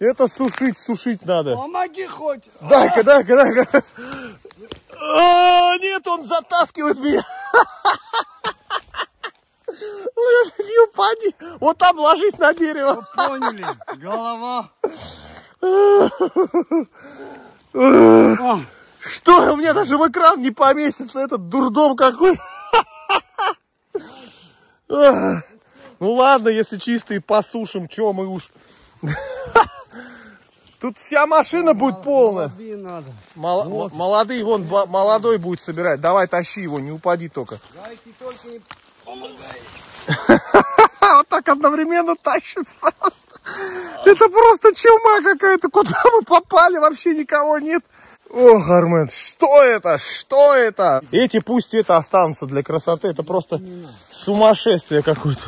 Это сушить, сушить надо. Помоги хоть. Дай-ка, дай-ка, дай-ка. А, нет, он затаскивает меня. Не упади. Вот там ложись на дерево. Поняли. Голова. Что? У меня даже в экран не поместится. Этот дурдом какой. Ну ладно, если чистый посушим, что мы уж. Тут вся машина будет полная. надо. Мол- Молодые, вон молодой будет собирать. Давай тащи его, не упади только. Не. Вот так одновременно тащит. Это просто чума какая-то. Куда мы попали? Вообще никого нет. Ох, Армен, что это? Что это? Эти пусть это останутся для красоты. Это просто сумасшествие какое-то.